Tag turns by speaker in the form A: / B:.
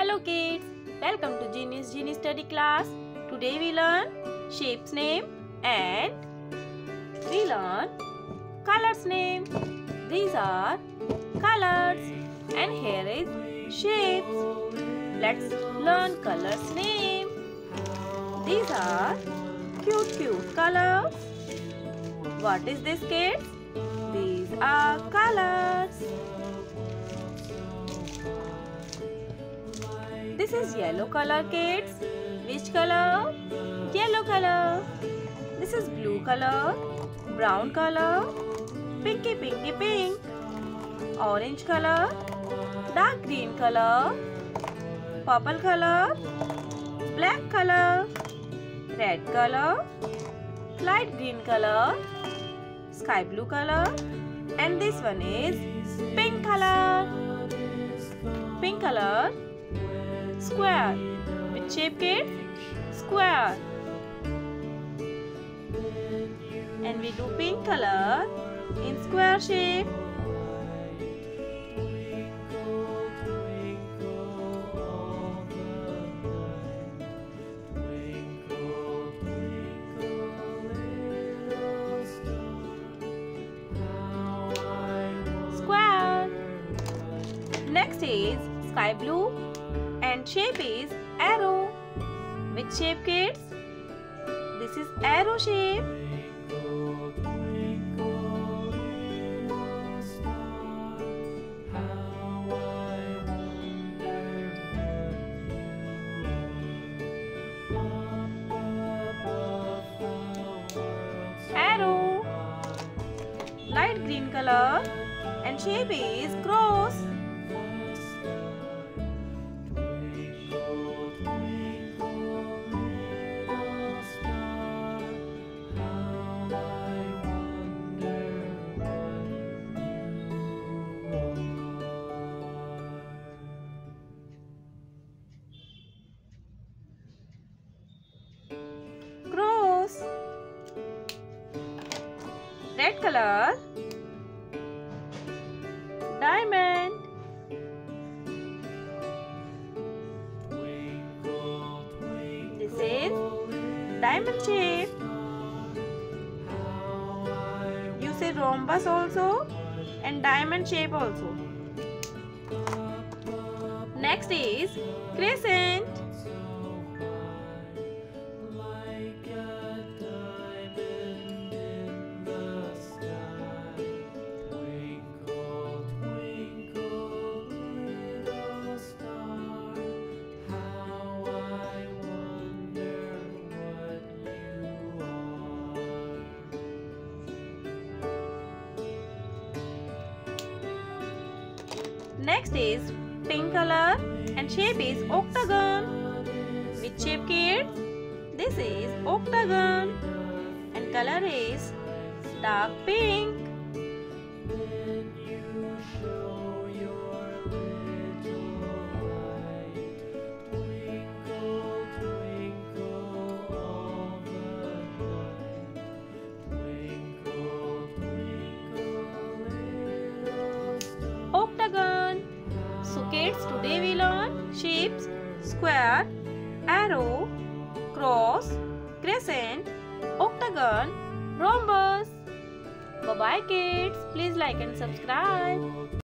A: Hello kids, welcome to Genius Genie study class. Today we learn shapes name and we learn colors name. These are colors and here is shapes. Let's learn colors name. These are cute cute colors. What is this kids? These are colors. This is yellow color kids. Which color? Yellow color. This is blue color. Brown color. Pinky pinky pink. Orange color. Dark green color. Purple color. Black color. Red color. Light green color. Sky blue color. And this one is pink color. Pink color square. Which shape kids? Square. And we do pink color in square shape. Square. Next is sky blue and shape is arrow. Which shape kids? This is arrow shape. Arrow. Light green color and shape is cross. Red color. Diamond. This is diamond shape. You say rhombus also and diamond shape also. Next is crescent. Next is pink color and shape is octagon. Which shape kids? This is octagon and color is dark pink. Today we learn shapes, square, arrow, cross, crescent, octagon, rhombus. Bye bye kids. Please like and subscribe.